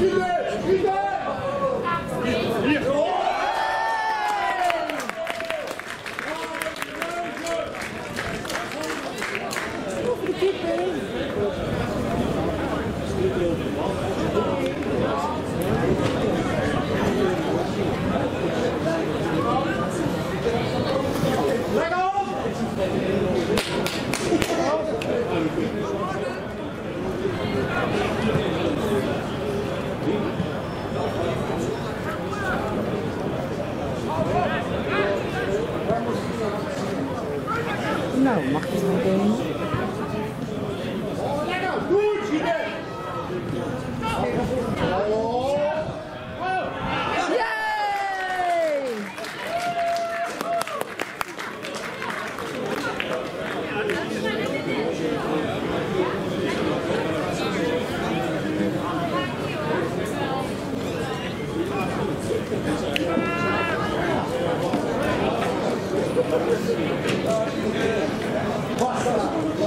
Yeah. なおまけの電話 Passa lá.